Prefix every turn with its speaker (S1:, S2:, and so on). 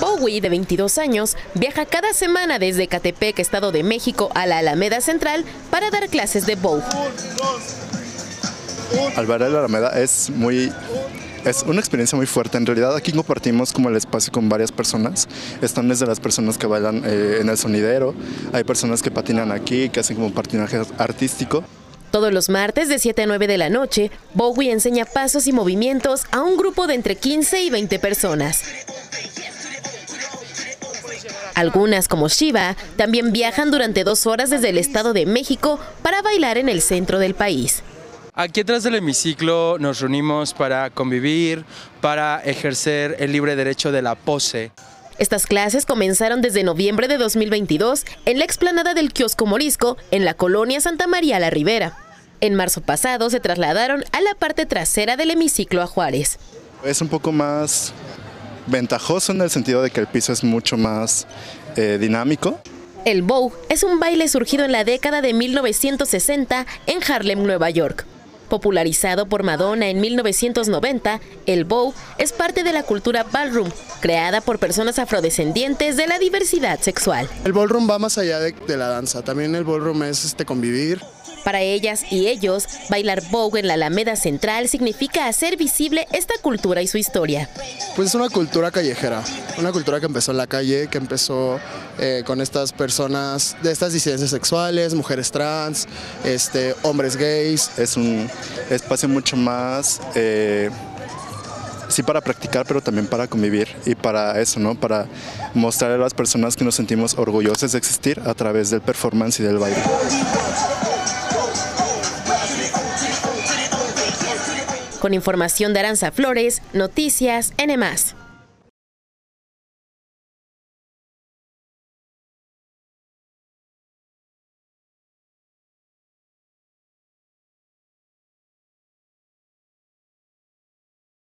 S1: Bowie, de 22 años, viaja cada semana desde Catepec, Estado de México, a la Alameda Central para dar clases de bow.
S2: Al la Alameda es muy es una experiencia muy fuerte. En realidad aquí compartimos como el espacio con varias personas. Están desde las personas que bailan eh, en el sonidero, hay personas que patinan aquí, que hacen como patinaje artístico.
S1: Todos los martes de 7 a 9 de la noche, Bowie enseña pasos y movimientos a un grupo de entre 15 y 20 personas. Algunas, como Shiva, también viajan durante dos horas desde el Estado de México para bailar en el centro del país.
S3: Aquí atrás del hemiciclo nos reunimos para convivir, para ejercer el libre derecho de la pose.
S1: Estas clases comenzaron desde noviembre de 2022 en la explanada del kiosco Morisco, en la colonia Santa María la Ribera. En marzo pasado se trasladaron a la parte trasera del hemiciclo a Juárez.
S2: Es un poco más ventajoso en el sentido de que el piso es mucho más eh, dinámico.
S1: El bow es un baile surgido en la década de 1960 en Harlem, Nueva York. Popularizado por Madonna en 1990, el bow es parte de la cultura ballroom, creada por personas afrodescendientes de la diversidad sexual.
S4: El ballroom va más allá de, la danza, también el ballroom es este, convivir,
S1: para ellas y ellos, bailar Vogue en la Alameda Central significa hacer visible esta cultura y su historia.
S4: Pues es una cultura callejera, una cultura que empezó en la calle, que empezó eh, con estas personas de estas disidencias sexuales, mujeres trans, este, hombres gays.
S2: Es un espacio mucho más... Eh, sí para practicar, pero también para convivir y para eso, ¿no? Para mostrar a las personas que nos sentimos orgullosos de existir a través del performance y del baile.
S1: Con información de Aranza Flores, Noticias NMAS.